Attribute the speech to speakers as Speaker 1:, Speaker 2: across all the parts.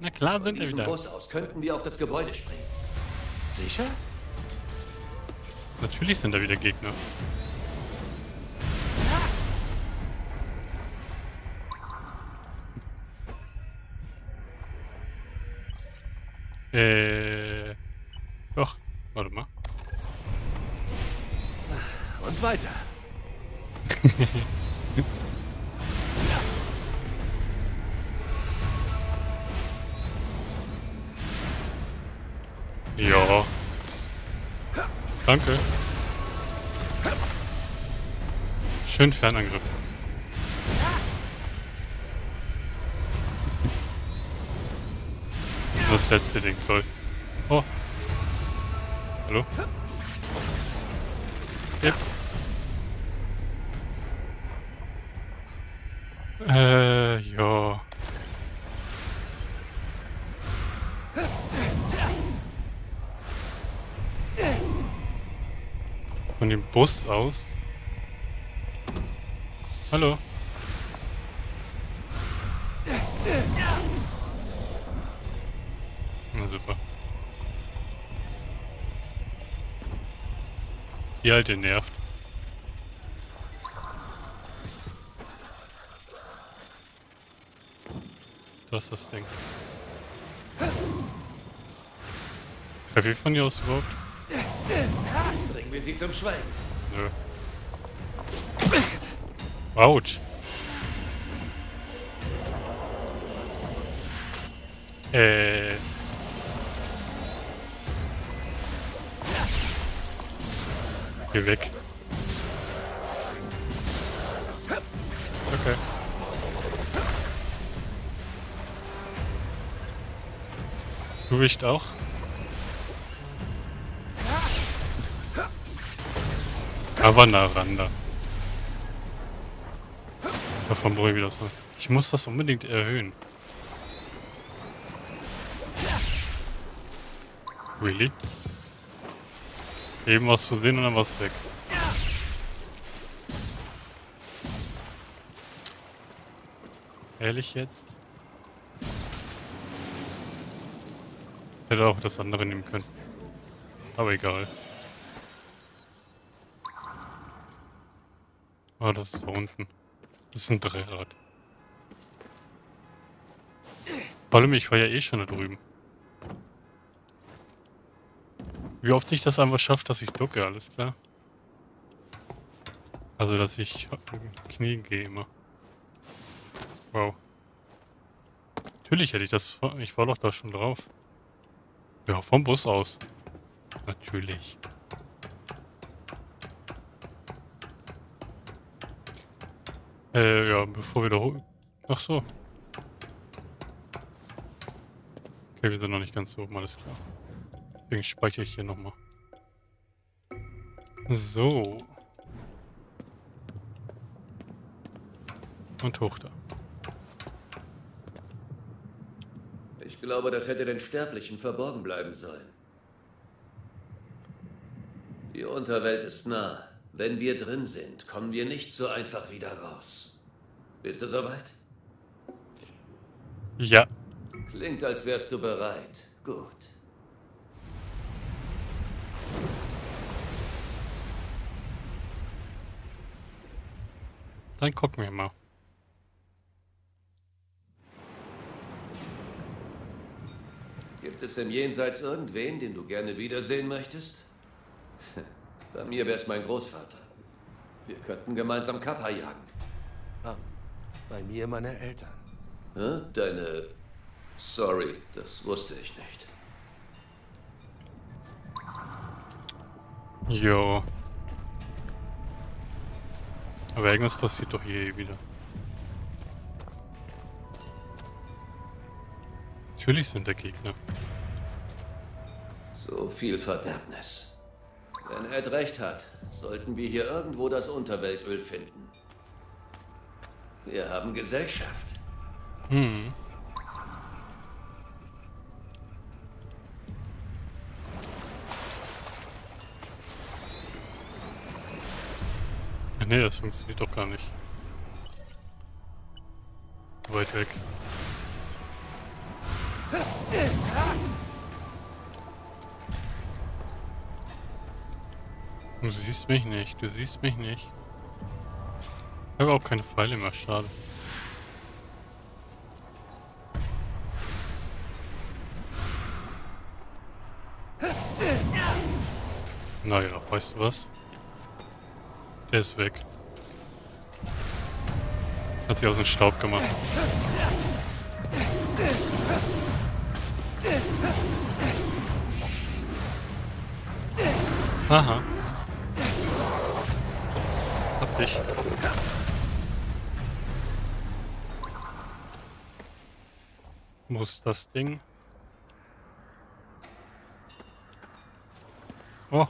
Speaker 1: Na klar
Speaker 2: Von
Speaker 1: sind wir wieder.
Speaker 2: Bus aus könnten wir auf das Gebäude springen.
Speaker 3: Sicher?
Speaker 1: Natürlich sind da wieder Gegner. Äh. Doch, warte mal.
Speaker 3: Und weiter.
Speaker 1: Danke. Schön Fernangriff. Das letzte Ding soll. Oh. Hallo? Yep. Äh, ja. Von dem Bus aus? Hallo? Na super. Die alte nervt. Das ist das Ding. Treffe ich von hier aus überhaupt?
Speaker 2: Wir sie zum Schweigen.
Speaker 1: Nö. Autsch. Äh. Geh weg. Okay. Du wicht auch? Aber nah ran da. Davon brauche ich wieder so. Ich muss das unbedingt erhöhen. Really? Eben was zu sehen und dann was weg. Ehrlich jetzt? Hätte auch das andere nehmen können. Aber egal. Ah, das ist da unten. Das ist ein Drehrad. Vor allem, ich war ja eh schon da drüben. Wie oft ich das einfach schaffe, dass ich ducke, alles klar. Also, dass ich Knie gehe immer. Wow. Natürlich hätte ich das... Ich war doch da schon drauf. Ja, vom Bus aus. Natürlich. Äh, ja, bevor wir da hoch... Ach so. Okay, wir sind noch nicht ganz oben, alles klar. Deswegen speichere ich hier nochmal. So. Und hoch da.
Speaker 2: Ich glaube, das hätte den Sterblichen verborgen bleiben sollen. Die Unterwelt ist nah. Wenn wir drin sind, kommen wir nicht so einfach wieder raus. Bist du soweit?
Speaker 1: Ja.
Speaker 2: Klingt, als wärst du bereit. Gut.
Speaker 1: Dann gucken wir mal.
Speaker 2: Gibt es im Jenseits irgendwen, den du gerne wiedersehen möchtest? Bei mir wär's mein Großvater. Wir könnten gemeinsam Kappa jagen.
Speaker 3: Ah, bei mir meine Eltern.
Speaker 2: Hä? Deine... Sorry, das wusste ich nicht.
Speaker 1: Jo. Aber irgendwas passiert doch hier eh wieder. Natürlich sind da Gegner.
Speaker 2: So viel Verderbnis. Wenn Ed recht hat, sollten wir hier irgendwo das Unterweltöl finden. Wir haben Gesellschaft.
Speaker 1: Hm. Nee, das funktioniert doch gar nicht. Weit weg. Du siehst mich nicht, du siehst mich nicht. Ich habe auch keine Pfeile mehr, schade. Naja, weißt du was? Der ist weg. Hat sich aus dem Staub gemacht. Aha. Dich. Muss das Ding? Oh.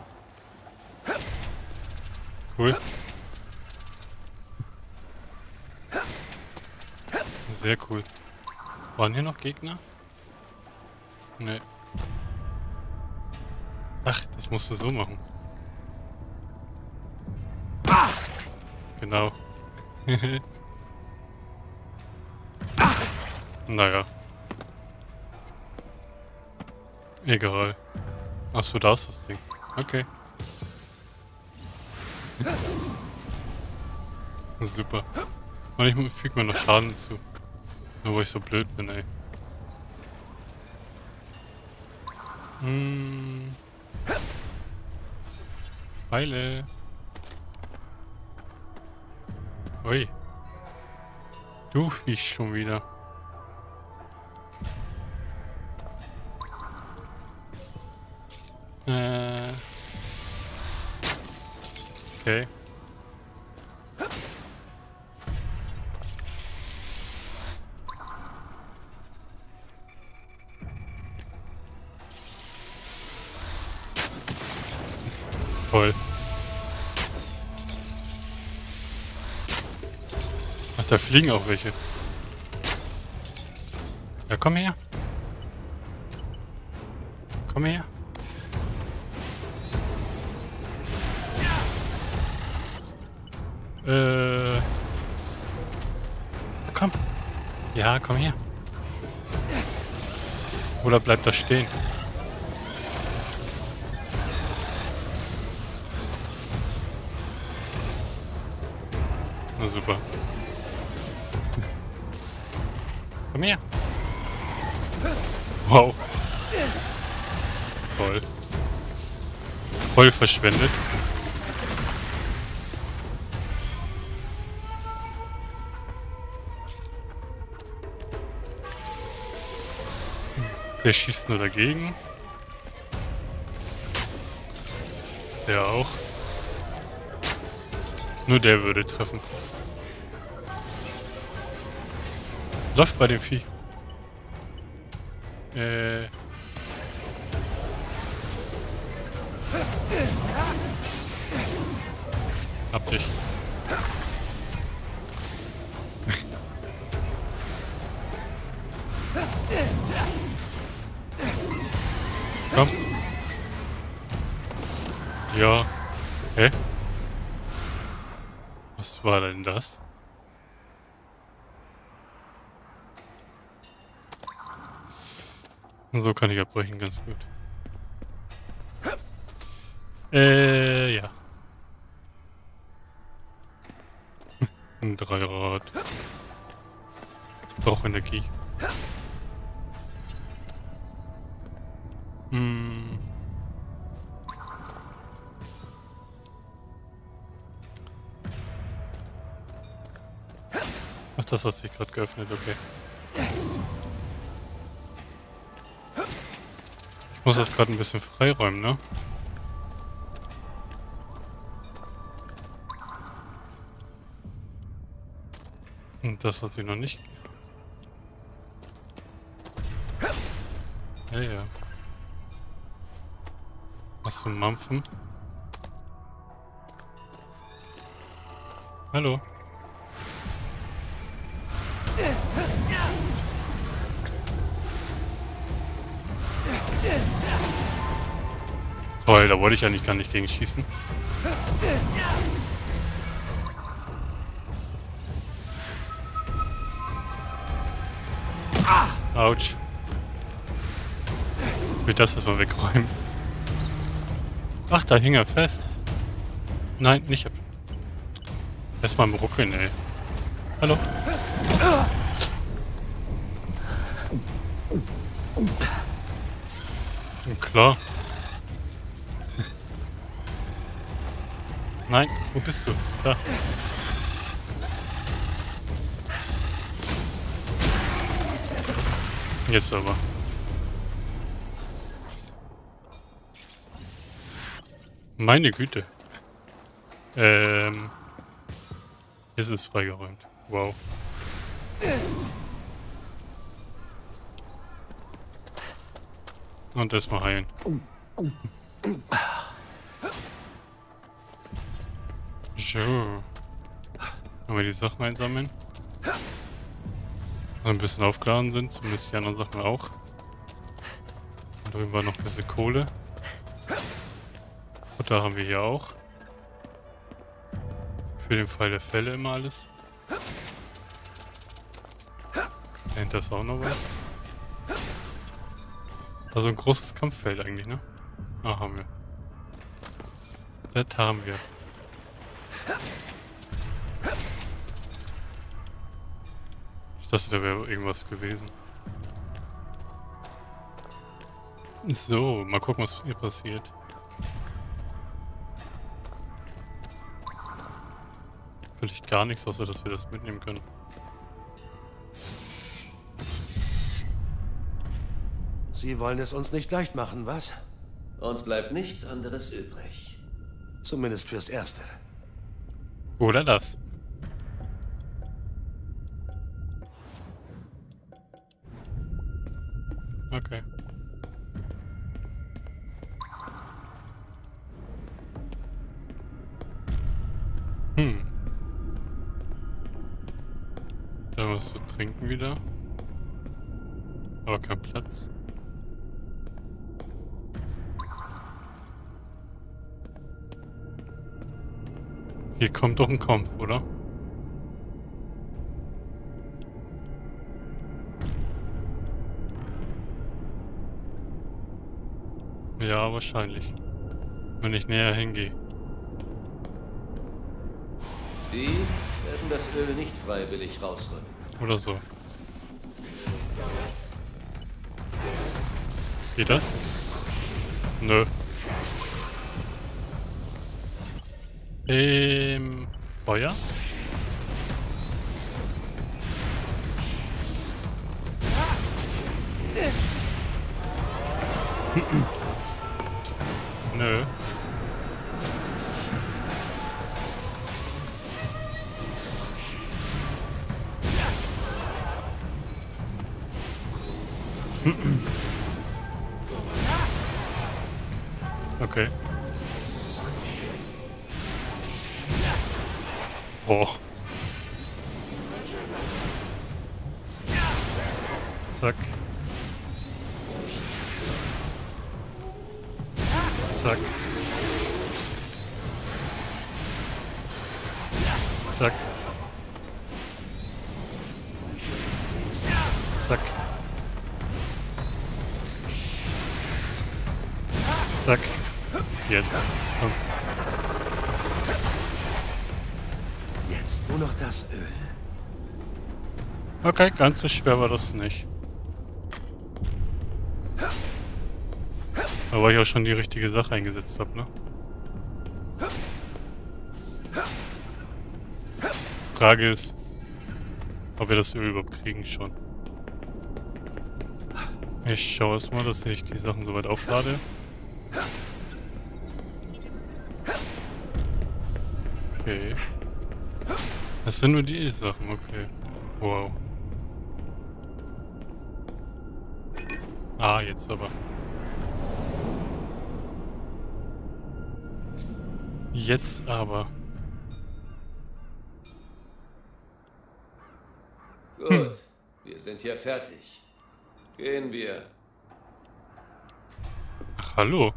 Speaker 1: Cool. Sehr cool. Waren hier noch Gegner? Nee. Ach, das musst du so machen. Genau. naja. Egal. Achso, da ist das Ding. Okay. Super. Und ich füge mir noch Schaden zu. Nur weil ich so blöd bin, ey. Hm. Heile. Ui. Du fliegst schon wieder. Äh. Okay. Da fliegen auch welche. Ja, komm her. Komm her. Äh. Komm. Ja, komm her. Oder bleibt da stehen? Na super. Komm her. Wow. Toll. Voll verschwendet. Der schießt nur dagegen. Der auch. Nur der würde treffen. Läuft bei dem Vieh. Äh. Hab dich. Komm. Ja. Hä? Was war denn das? So kann ich abbrechen, ganz gut. Äh, ja. Ein Dreirad. Braucht Energie. Hm. Ach, das hat sich gerade geöffnet, okay. Muss das gerade ein bisschen freiräumen, ne? Und das hat sie noch nicht. Ja, ja. Hast du Mampfen? Hallo? Toll, da wollte ich ja nicht gar nicht gegen schießen. Autsch. will das erstmal wegräumen. Ach, da hing er fest. Nein, nicht. Erstmal im Ruckeln, ey. Hallo? Klar. Nein, wo bist du? Da. Jetzt aber. Meine Güte. Ähm. Ist es freigeräumt. Wow. Und erstmal heilen. So. Haben wir die Sachen einsammeln? Also ein bisschen aufgeladen sind, zumindest die anderen Sachen auch. Und drüben war noch ein bisschen Kohle. Futter haben wir hier auch. Für den Fall der Fälle immer alles. Dahinter ist auch noch was. Also ein großes Kampffeld eigentlich, ne? Ah, haben wir. Das haben wir. Ich dachte, da wäre irgendwas gewesen. So, mal gucken, was hier passiert. Völlig gar nichts, außer dass wir das mitnehmen können.
Speaker 3: Sie wollen es uns nicht leicht machen, was?
Speaker 2: Uns bleibt nichts anderes übrig.
Speaker 3: Zumindest fürs Erste.
Speaker 1: Oder das. Okay. Hm. Da was zu trinken wieder. Aber kein Platz. Hier kommt doch ein Kampf, oder? Ja, wahrscheinlich. Wenn ich näher hingehe.
Speaker 2: Die werden das Öl nicht freiwillig rausrücken.
Speaker 1: Oder so. Geht das? Nö. Ähm, Feuer? Nö. Okay. Oh. Zack. Zack. Zack. Zack. Zack. Jetzt.
Speaker 3: Das Öl.
Speaker 1: Okay, ganz so schwer war das nicht. Aber ich auch schon die richtige Sache eingesetzt habe, ne? Frage ist, ob wir das Öl überhaupt kriegen schon. Ich schaue erstmal, dass ich die Sachen soweit auflade. Okay. Das sind nur die Sachen, okay. Wow. Ah, jetzt aber. Jetzt aber.
Speaker 2: Gut, wir sind hier fertig. Gehen wir.
Speaker 1: Ach, hallo.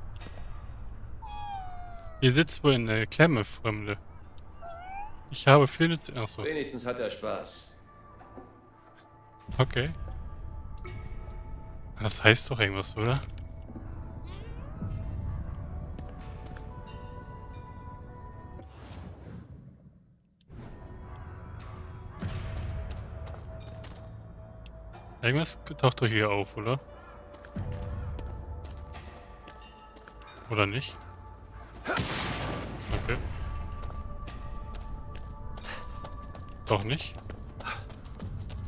Speaker 1: Ihr sitzt wohl in der Klemme, Fremde. Ich habe Flinte zu... Achso.
Speaker 2: Wenigstens hat er Spaß.
Speaker 1: Okay. Das heißt doch irgendwas, oder? Irgendwas taucht doch hier auf, oder? Oder nicht? Okay. Doch nicht?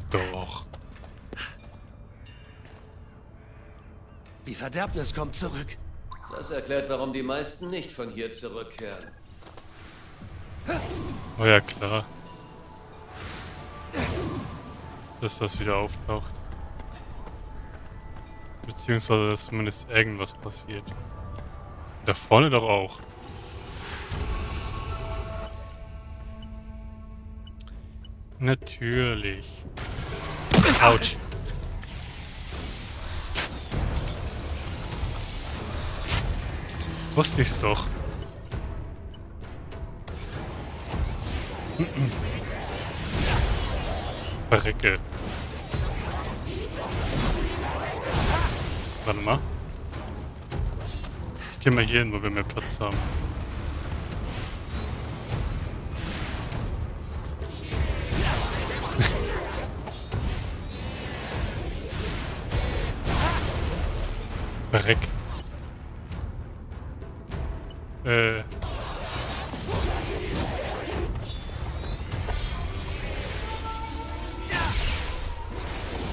Speaker 1: Doch.
Speaker 3: Die Verderbnis kommt zurück.
Speaker 2: Das erklärt, warum die meisten nicht von hier zurückkehren.
Speaker 1: Oh ja, klar. Dass das wieder auftaucht. Beziehungsweise, dass zumindest irgendwas passiert. Da vorne doch auch. Natürlich. Autsch. Wusste ich's doch. Verrecke. Warte mal. Geh mal hier hin, wo wir mehr Platz haben. Äh.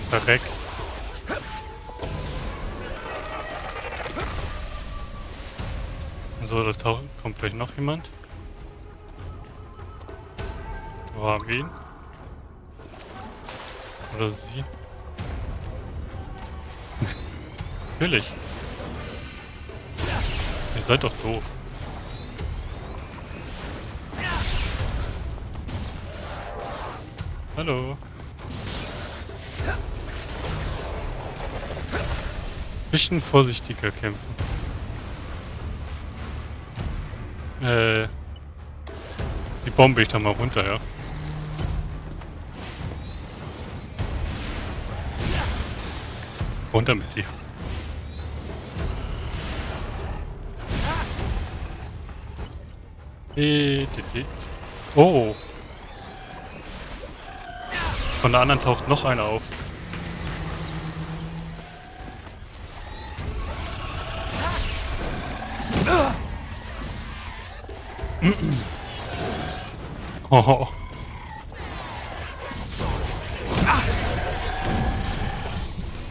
Speaker 1: Verreck. So, da taucht, kommt gleich noch jemand. Wo haben? Oder sie? Natürlich. Ihr seid doch doof. Hallo. Bisschen vorsichtiger kämpfen. Äh. Die bombe ich da mal runter, ja. Runter mit dir. Oh. Von der anderen taucht noch einer auf. Oh.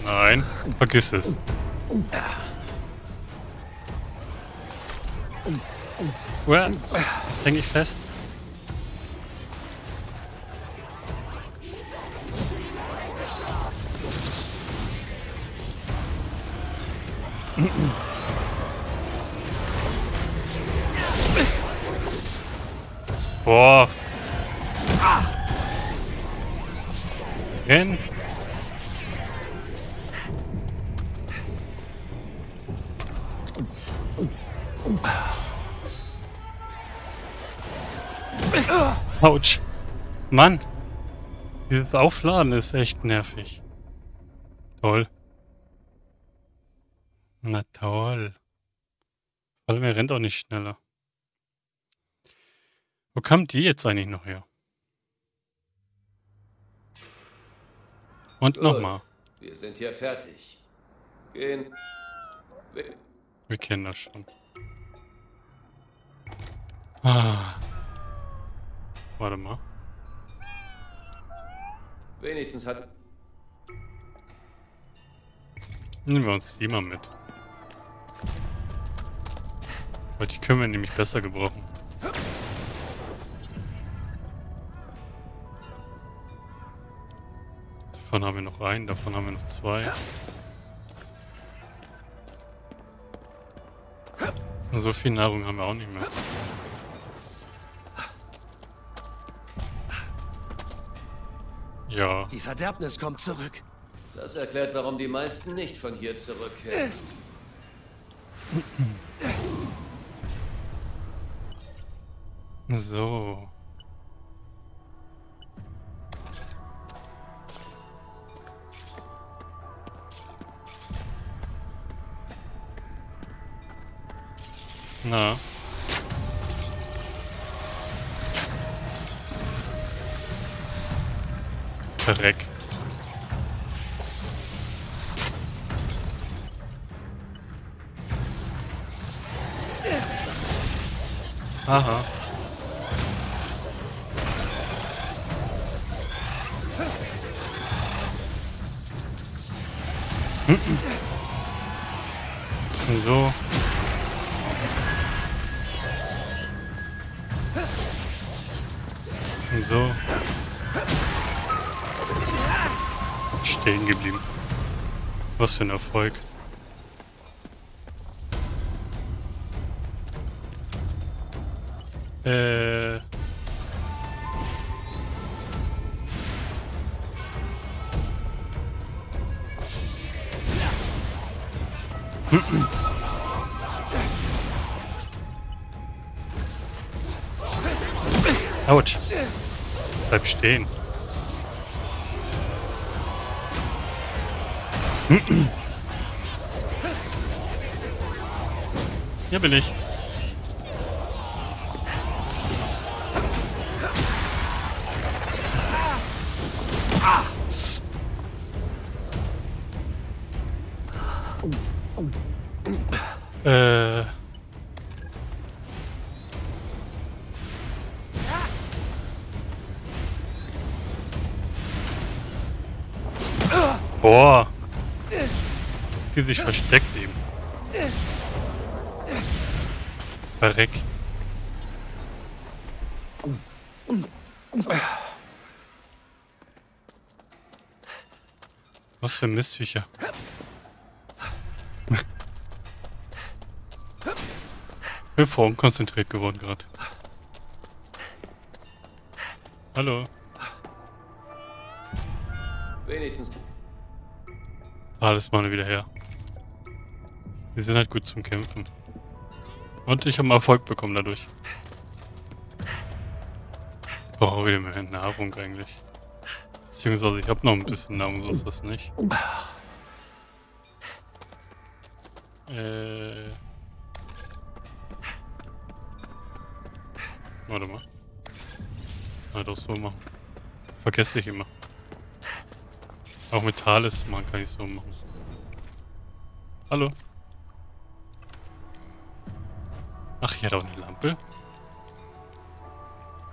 Speaker 1: Nein, vergiss es. Uah, das hänge ich fest. Boah. Renn. Autsch. Mann. Dieses Aufladen ist echt nervig. Toll. Na toll. Vor allem, er rennt auch nicht schneller. Wo kam die jetzt eigentlich noch her? Und nochmal.
Speaker 2: Wir sind hier fertig. Gehen. We
Speaker 1: Wir kennen das schon. Ah. Warte mal.
Speaker 2: Wenigstens hat.
Speaker 1: Nehmen wir uns die mal mit. Weil die können wir nämlich besser gebrauchen. Davon haben wir noch einen, davon haben wir noch zwei. Und so viel Nahrung haben wir auch nicht mehr. Ja.
Speaker 3: Die Verderbnis kommt zurück.
Speaker 2: Das erklärt, warum die meisten nicht von hier zurückkehren.
Speaker 1: So. Na. Verreck. Aha. So. So. Stehen geblieben. Was für ein Erfolg. Äh. Autsch. Bleib stehen. Hier bin ich. Äh. Boah. Die sich versteckt eben. Verreck. Was für Mistviecher. Bin voll unkonzentriert geworden gerade. Hallo.
Speaker 2: Wenigstens.
Speaker 1: Alles mal wieder her. Die sind halt gut zum Kämpfen. Und ich habe Erfolg bekommen dadurch. Brauche wieder mehr Nahrung eigentlich. Beziehungsweise ich habe noch ein bisschen Nahrung, so ist das nicht. Äh... Warte mal. Ah, doch so machen. Vergesse ich immer. Auch mit Talisman kann ich so machen. Hallo. Ach, hier hat auch eine Lampe.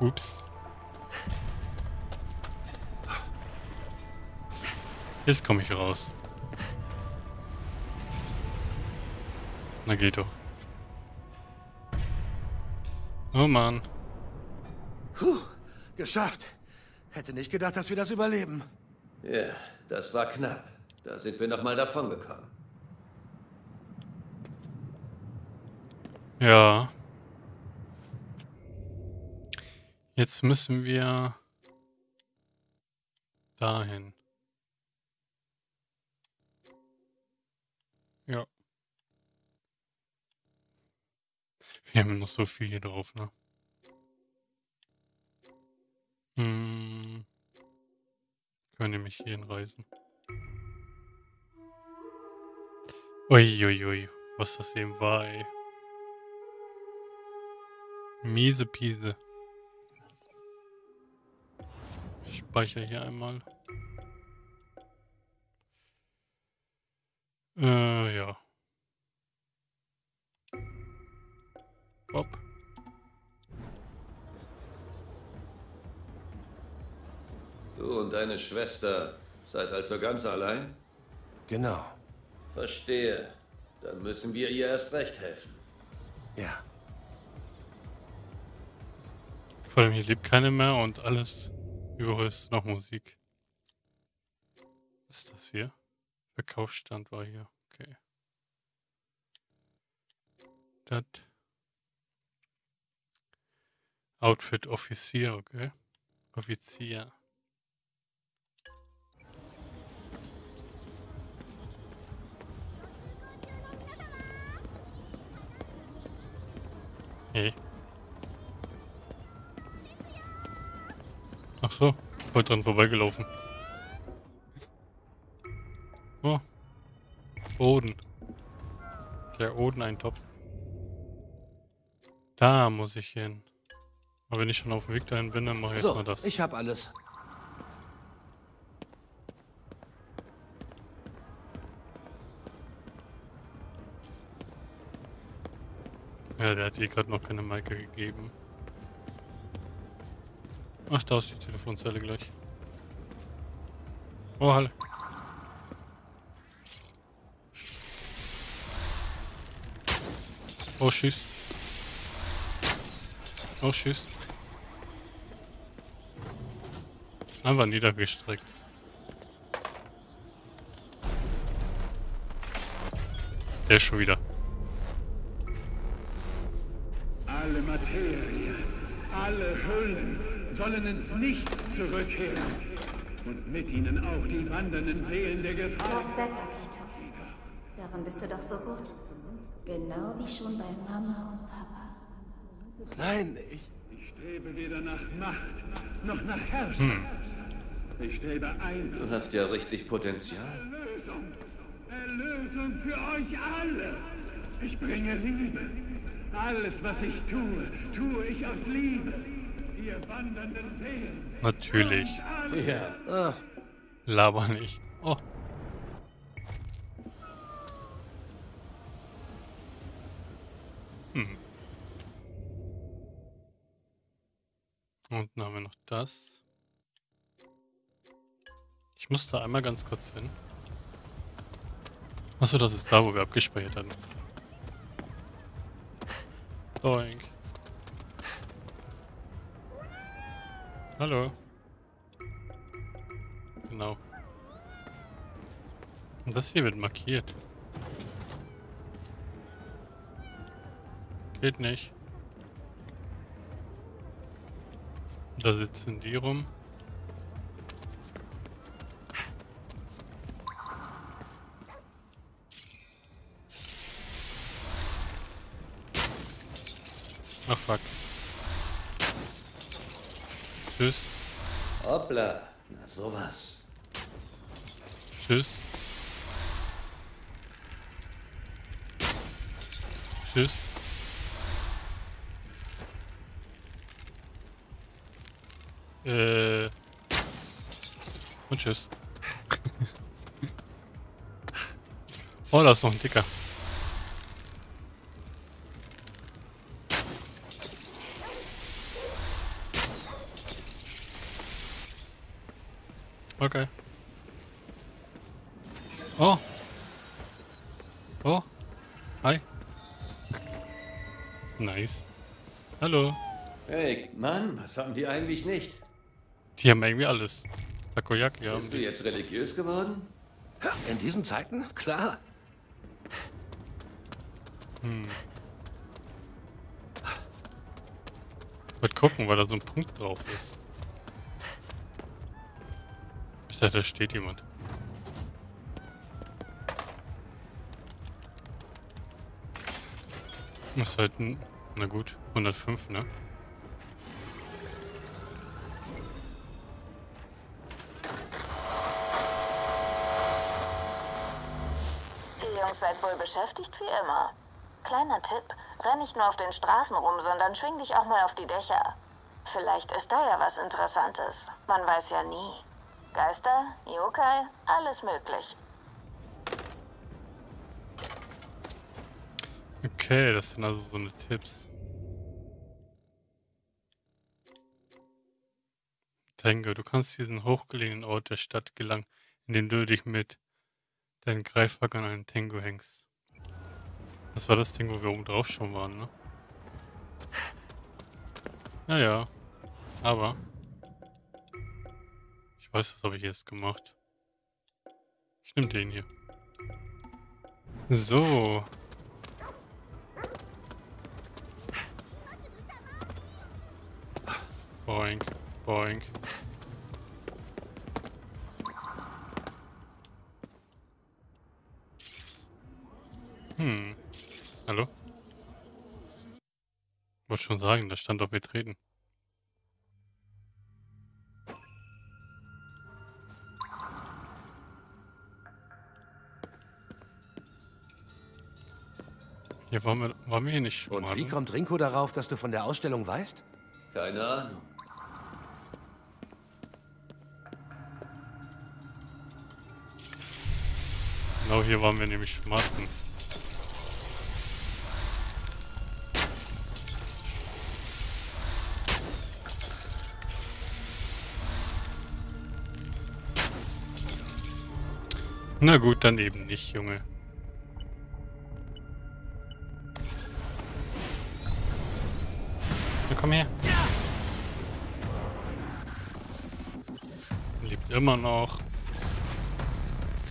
Speaker 1: Ups. Jetzt komme ich raus. Na geht doch. Oh Mann.
Speaker 3: Geschafft. Hätte nicht gedacht, dass wir das überleben.
Speaker 2: Ja, das war knapp. Da sind wir nochmal davongekommen.
Speaker 1: Ja. Jetzt müssen wir dahin. Ja. Wir haben noch so viel hier drauf, ne? Hier hinreisen. Uiuiui, ui, ui. was das eben war, ey. Miese Piese. Speicher hier einmal. Äh, ja.
Speaker 2: Und deine Schwester seid also ganz allein?
Speaker 3: Genau.
Speaker 2: Verstehe. Dann müssen wir ihr erst recht helfen.
Speaker 3: Ja.
Speaker 1: Vor allem hier lebt keine mehr und alles überall ist noch Musik. Was ist das hier? Verkaufsstand war hier. Okay. Das. Outfit Offizier, okay. Offizier. Hey. Ach so, voll dran vorbeigelaufen. Oh. Oden. Der Oden-Eintopf. Da muss ich hin. Aber wenn ich schon auf dem Weg dahin bin, dann mache ich
Speaker 3: So,
Speaker 1: erstmal das.
Speaker 3: ich habe alles.
Speaker 1: Ja, der hat ihr gerade noch keine Maike gegeben. Ach, da ist die Telefonzelle gleich. Oh, hallo. Oh, tschüss. Oh, tschüss. Einfach niedergestreckt. Der ist schon wieder.
Speaker 4: Sollen ins Nichts zurückkehren. Und mit ihnen auch die wandernden Seelen der Gefahr.
Speaker 5: Lauf weg, Akito. Daran bist du doch so gut. Genau wie schon bei Mama und Papa.
Speaker 3: Nein, ich.
Speaker 4: Ich strebe weder nach Macht noch nach Herrschaft. Ich strebe eins.
Speaker 2: Du hast ja richtig Potenzial.
Speaker 4: Erlösung. Erlösung für euch alle. Ich bringe Liebe. Alles, was ich tue, tue ich aus Liebe. Ihr wandernden Seelen.
Speaker 1: Natürlich.
Speaker 2: Ja.
Speaker 3: Ah,
Speaker 1: Laber nicht. Oh. Hm. Unten haben wir noch das. Ich muss da einmal ganz kurz hin. Achso, das ist da, wo wir abgespeichert hatten. Doink. Hallo. Genau. Und das hier wird markiert. Geht nicht. Da sitzen die rum. Ach fuck. Tschüss.
Speaker 2: Hoppla. Na sowas.
Speaker 1: Tschüss. Tschüss. Äh. Und tschüss. oh, da ist noch ein Dicker. Okay. Oh. Oh. Hi. nice. Hallo.
Speaker 2: Hey, Mann, was haben die eigentlich nicht?
Speaker 1: Die haben irgendwie alles. Takoyaki haben
Speaker 2: Bist du
Speaker 1: die.
Speaker 2: jetzt religiös geworden?
Speaker 3: in diesen Zeiten? Klar.
Speaker 1: Wollte gucken, weil da so ein Punkt drauf ist. Ich dachte, da steht jemand. Ist halt ein... Na gut, 105, ne?
Speaker 5: Ihr Jungs seid wohl beschäftigt wie immer. Kleiner Tipp, renn nicht nur auf den Straßen rum, sondern schwing dich auch mal auf die Dächer. Vielleicht ist da ja was Interessantes. Man weiß ja nie. Geister, Yokai, alles möglich.
Speaker 1: Okay, das sind also so eine Tipps. Tango, du kannst diesen hochgelegenen Ort der Stadt gelangen, indem du dich mit deinen Greifhack an einen Tango hängst. Das war das Ding, wo wir oben drauf schon waren, ne? Naja, aber ich weiß, das habe ich jetzt gemacht. Ich nehme den hier. So, Boink, boink. Hm. Hallo? Muss schon sagen, da stand doch betreten. Hier waren wir, waren wir hier nicht schon
Speaker 3: Und
Speaker 1: mal,
Speaker 3: wie
Speaker 1: ne?
Speaker 3: kommt Rinko darauf, dass du von der Ausstellung weißt?
Speaker 2: Keine Ahnung.
Speaker 1: Genau hier waren wir nämlich schon. Na gut, dann eben nicht, Junge. Komm her. Lebt immer noch.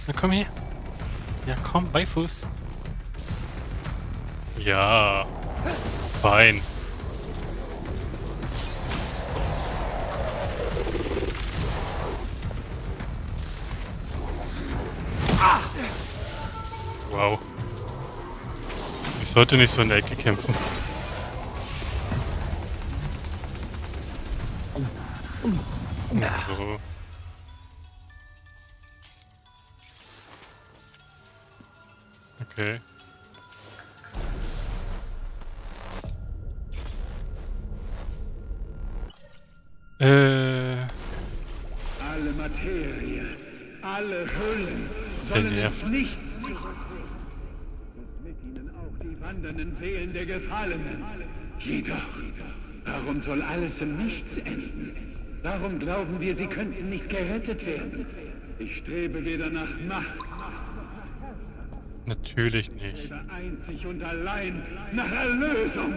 Speaker 1: Na komm her. Ja komm, Beifuß. Ja. Fein. Wow. Ich sollte nicht so in der Ecke kämpfen.
Speaker 4: Im Nichts enden? Warum glauben wir, sie könnten nicht gerettet werden? Ich strebe weder nach Macht,
Speaker 1: natürlich nicht.
Speaker 4: einzig und allein nach Erlösung.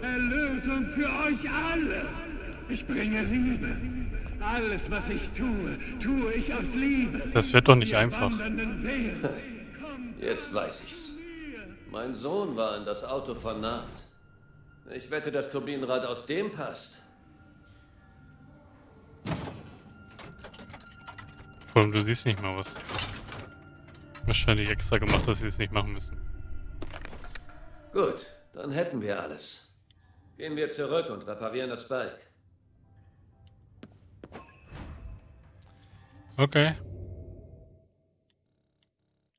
Speaker 4: Erlösung für euch alle. Ich bringe Liebe. Alles, was ich tue, tue ich aus Liebe.
Speaker 1: Das wird doch nicht einfach.
Speaker 2: Jetzt weiß ich's. Mein Sohn war in das Auto vernarrt. Ich wette, das Turbinenrad aus dem passt.
Speaker 1: Vor allem, du siehst nicht mal was. Wahrscheinlich extra gemacht, dass sie es nicht machen müssen.
Speaker 2: Gut, dann hätten wir alles. Gehen wir zurück und reparieren das Bike.
Speaker 1: Okay.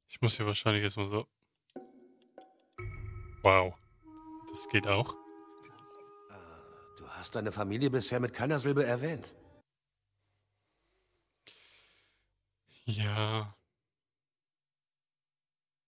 Speaker 1: Ich muss hier wahrscheinlich jetzt mal so. Wow. Das geht auch.
Speaker 3: Du hast deine Familie bisher mit keiner Silbe erwähnt.
Speaker 1: Ja.